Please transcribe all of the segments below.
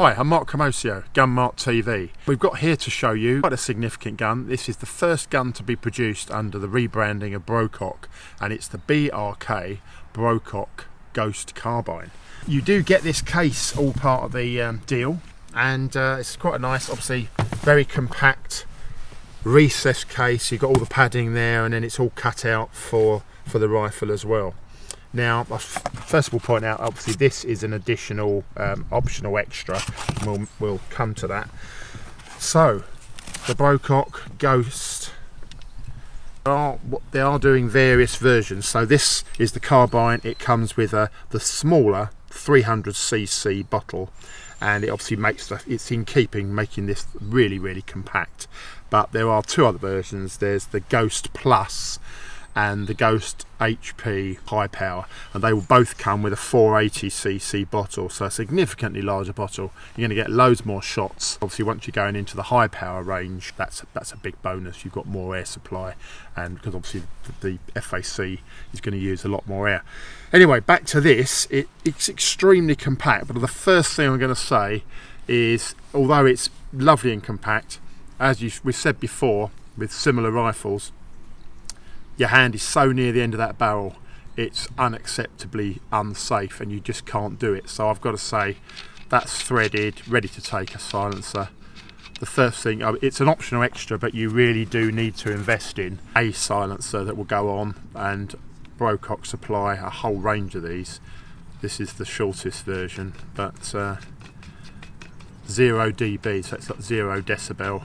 Hi, I'm Mark Camoccio, Gun Mart TV. We've got here to show you quite a significant gun. This is the first gun to be produced under the rebranding of Brocock and it's the BRK Brocock Ghost Carbine. You do get this case all part of the um, deal and uh, it's quite a nice, obviously very compact recessed case. You've got all the padding there and then it's all cut out for, for the rifle as well. Now, first of all, point out obviously this is an additional um, optional extra. We'll, we'll come to that. So, the Brocock Ghost they are, they are doing various versions. So this is the carbine. It comes with a the smaller 300cc bottle, and it obviously makes the, it's in keeping making this really really compact. But there are two other versions. There's the Ghost Plus, and the Ghost HP High Power and they will both come with a 480cc bottle so a significantly larger bottle. You're going to get loads more shots. Obviously once you're going into the high power range that's that's a big bonus. You've got more air supply and because obviously the, FAC is going to use a lot more air. Anyway back to this. It, it's extremely compact but the first thing I'm going to say is although it's lovely and compact as you, we've said before with similar rifles your hand is so near the end of that barrel it's unacceptably unsafe and you just can't do it. So I've got to say that's threaded ready to take a silencer. The first thing uh, it's an optional extra but you really do need to invest in a silencer that will go on and Brocock supply a whole range of these. This is the shortest version but uh, 0 dB so it's like 0 decibel.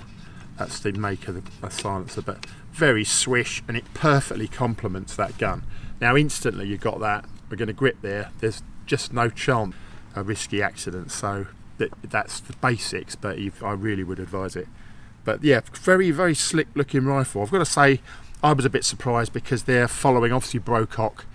That's the make of the silencer but very swish and it perfectly complements that gun. Now instantly you've got that, we're going to grip there, there's just no chance a risky accident so that, that's the basics but I really would advise it. But yeah, very very slick looking rifle. I've got to say I was a bit surprised because they're following obviously Brocock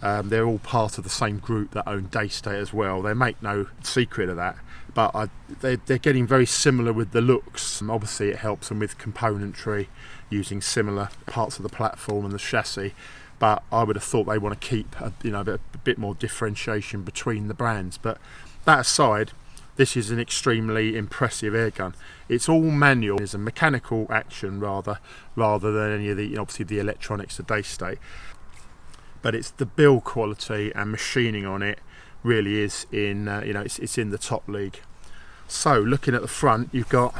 um, they're all part of the same group that own Daystate as well. They make no secret of that, but I, they, they're getting very similar with the looks. Um, obviously, it helps them with componentry using similar parts of the platform and the chassis. But I would have thought they want to keep a, you know a bit more differentiation between the brands. But that aside, this is an extremely impressive airgun. It's all manual, it's a mechanical action rather, rather than any of the obviously the electronics of Daystate but it's the build quality and machining on it really is in uh, you know it's, it's in the top league so looking at the front you've got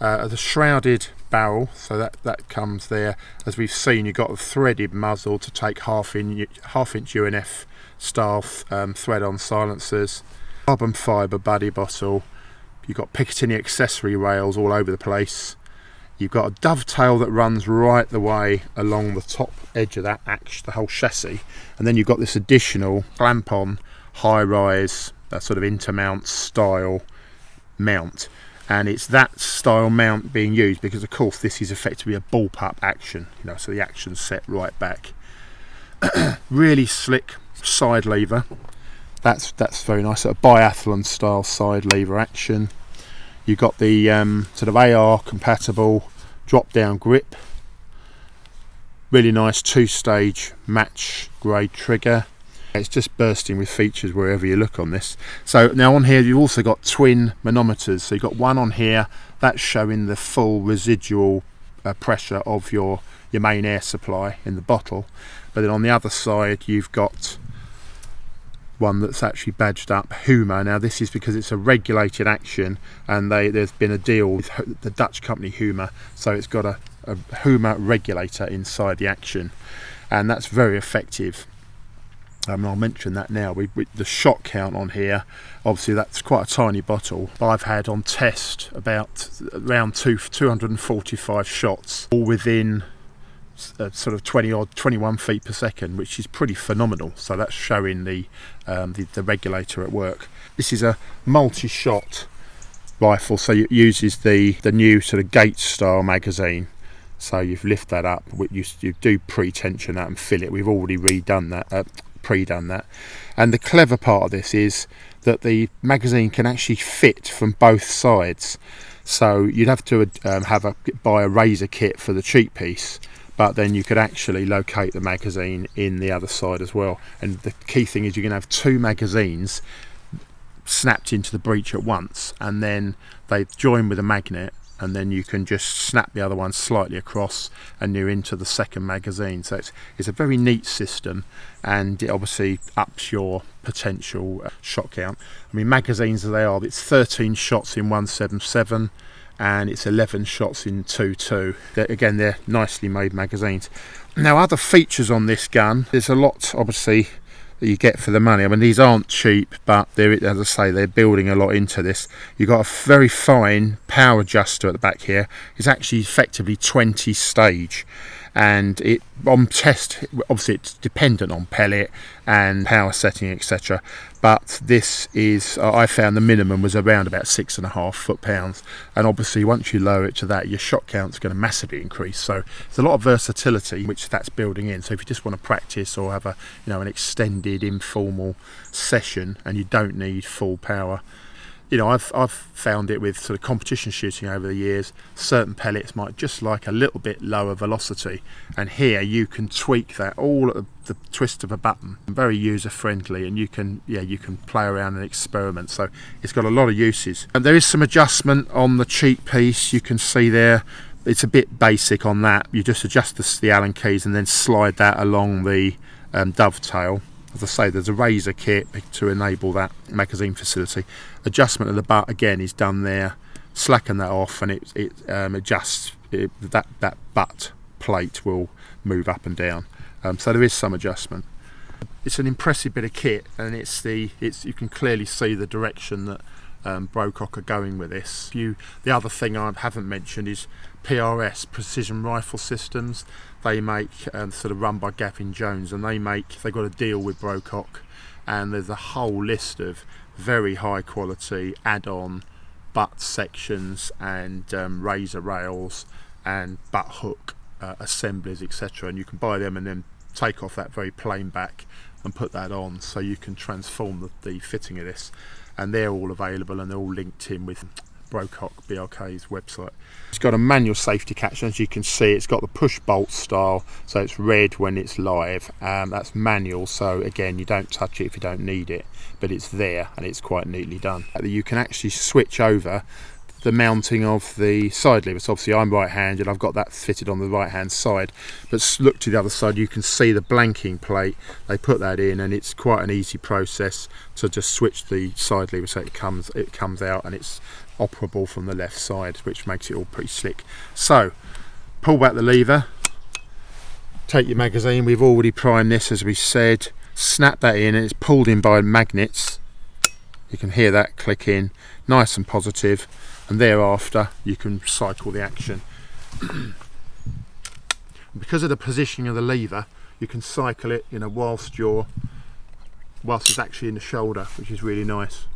uh, the shrouded barrel so that that comes there. As we've seen you've got a threaded muzzle to take half in half inch UNF style um, thread on silencers carbon fiber buddy bottle. You've got Picatinny accessory rails all over the place. You've got a dovetail that runs right the way along the top edge of that axe, the whole chassis, and then you've got this additional clamp-on high-rise, that sort of intermount style mount, and it's that style mount being used because, of course, this is effectively a bullpup action, you know, so the action's set right back. really slick side lever. That's that's very nice. A biathlon style side lever action. You've got the um, sort of AR compatible drop down grip. Really nice two stage match grade trigger. It's just bursting with features wherever you look on this. So now on here you've also got twin manometers. So you've got one on here that's showing the full residual uh, pressure of your, your main air supply in the bottle. But then on the other side you've got one that's actually badged up Huma. Now this is because it's a regulated action and they, there's been a deal with the Dutch company Huma so it's got a, a Huma regulator inside the action and that's very effective. Um, I'll mention that now. We, we, the shot count on here, obviously that's quite a tiny bottle. I've had on test about around two, 245 shots, all within uh, sort of 20 or 21 feet per second, which is pretty phenomenal. So that's showing the, um, the, the regulator at work. This is a multi-shot rifle, so it uses the the new sort of Gates style magazine. So you've lift that up, you, you do pre-tension that and fill it. We've already redone that, uh, pre-done that. And the clever part of this is that the magazine can actually fit from both sides. So you'd have to um, have a buy a razor kit for the cheap piece but then you could actually locate the magazine in the other side as well and the key thing is you're going to have two magazines snapped into the breech at once and then they join with a magnet and then you can just snap the other one slightly across and you're into the second magazine. So it's, it's a very neat system and it obviously ups your potential uh, shot count. I mean magazines as they are it's 13 shots in 177 and it's 11 shots in 2.2 they're, again they're nicely made magazines. Now other features on this gun there's a lot obviously that you get for the money. I mean, these aren't cheap, but they're, as I say, they're building a lot into this. You've got a very fine power adjuster at the back here. It's actually effectively 20 stage and it on test obviously it's dependent on pellet and power setting etc but this is I found the minimum was around about six and a half foot pounds and obviously once you lower it to that your shot count's going to massively increase so there's a lot of versatility which that's building in so if you just want to practice or have a you know an extended informal session and you don't need full power you know, I've, I've found it with sort of competition shooting over the years, certain pellets might just like a little bit lower velocity. And here you can tweak that all at the twist of a button. Very user friendly and you can, yeah, you can play around and experiment. So it's got a lot of uses. And there is some adjustment on the cheek piece. You can see there, it's a bit basic on that. You just adjust the, the Allen keys and then slide that along the um, dovetail as I say there's a razor kit to enable that magazine facility. Adjustment of the butt again is done there. Slacken that off and it, it um, adjusts it, that that butt plate will move up and down. Um, so there is some adjustment. It's an impressive bit of kit and it's the it's you can clearly see the direction that um, Brocock are going with this. You, the other thing I haven't mentioned is PRS, Precision Rifle Systems. They make um, sort of run by Gavin Jones, and they make they've got a deal with Brocock, and there's a whole list of very high quality add-on butt sections and um, razor rails and butt hook uh, assemblies, etc. And you can buy them and then take off that very plain back and put that on, so you can transform the, the fitting of this and they're all available and they're all linked in with Brocock BRK's website. It's got a manual safety catch, as you can see, it's got the push bolt style, so it's red when it's live. Um, that's manual, so again, you don't touch it if you don't need it, but it's there and it's quite neatly done. You can actually switch over the mounting of the side lever. So obviously I'm right-handed, I've got that fitted on the right-hand side, but look to the other side, you can see the blanking plate. They put that in, and it's quite an easy process to just switch the side lever so it comes it comes out and it's operable from the left side, which makes it all pretty slick. So pull back the lever, take your magazine. We've already primed this, as we said. Snap that in, and it's pulled in by magnets. You can hear that click in, nice and positive and thereafter you can cycle the action. because of the positioning of the lever, you can cycle it, you know, whilst you're whilst it's actually in the shoulder, which is really nice.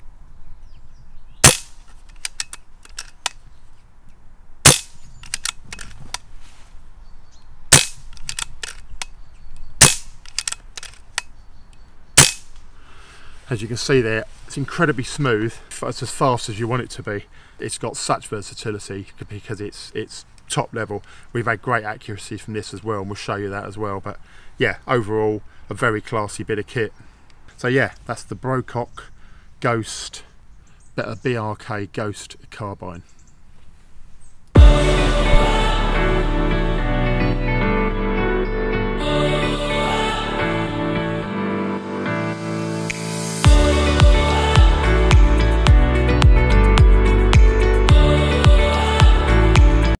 As you can see there, it's incredibly smooth. It's as fast as you want it to be. It's got such versatility because it's it's top level. We've had great accuracy from this as well, and we'll show you that as well. But yeah, overall, a very classy bit of kit. So yeah, that's the Brocock Ghost, better BRK Ghost carbine.